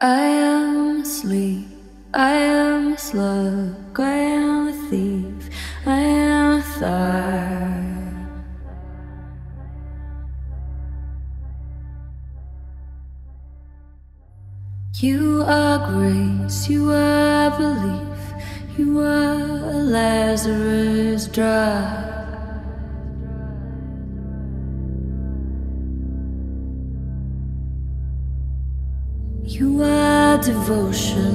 I am asleep, I am a slug, I am a thief, I am a thigh. You are grace, you are belief, you are a Lazarus drug. You are devotion,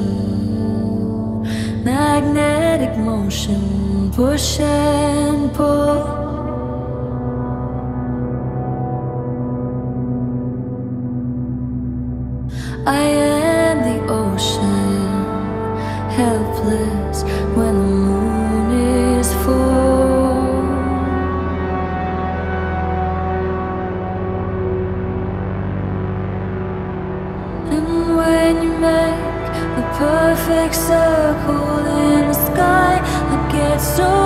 magnetic motion, push and pull. I am the ocean, helpless. perfect circle in the sky. I get so.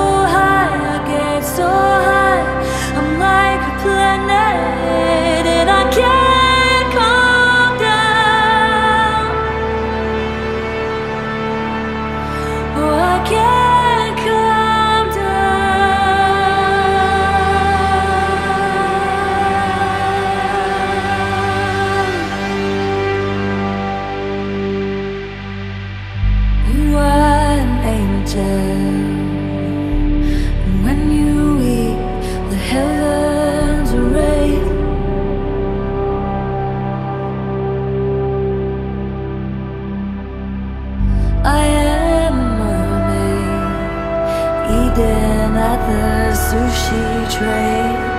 the sushi tray.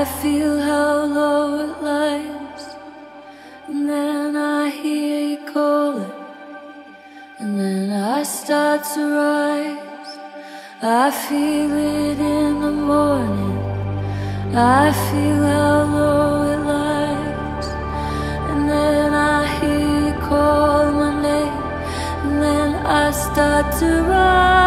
I feel how low it lies, and then I hear you calling, and then I start to rise. I feel it in the morning, I feel how low it lies, and then I hear you call my name, and then I start to rise.